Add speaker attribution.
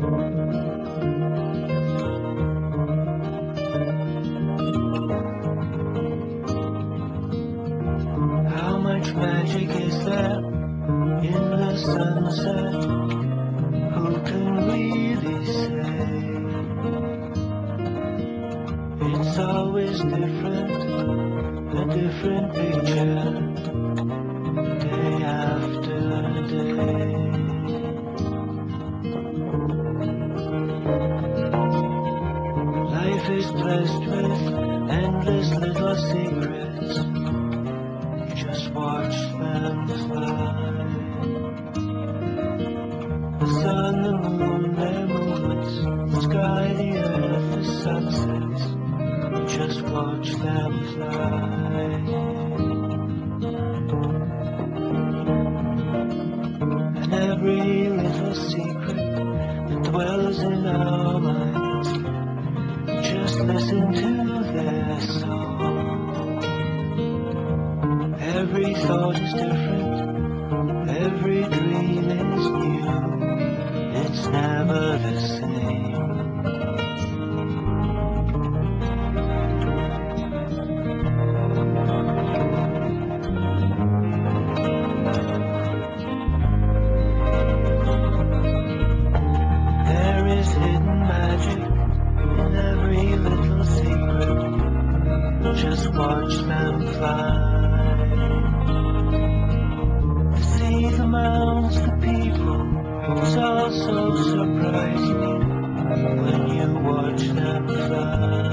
Speaker 1: How much magic is there in the sunset? Who can really say? It's always different, a different picture, Blessed with endless little secrets. Just watch them fly. The sun, the moon, their movements, the sky, the earth, the sunsets. Just watch them fly. And every little secret that dwells in our minds, listen to their song. Every thought is different, Just watch them fly. See the mounds, the people, it's all so surprising when you watch them fly.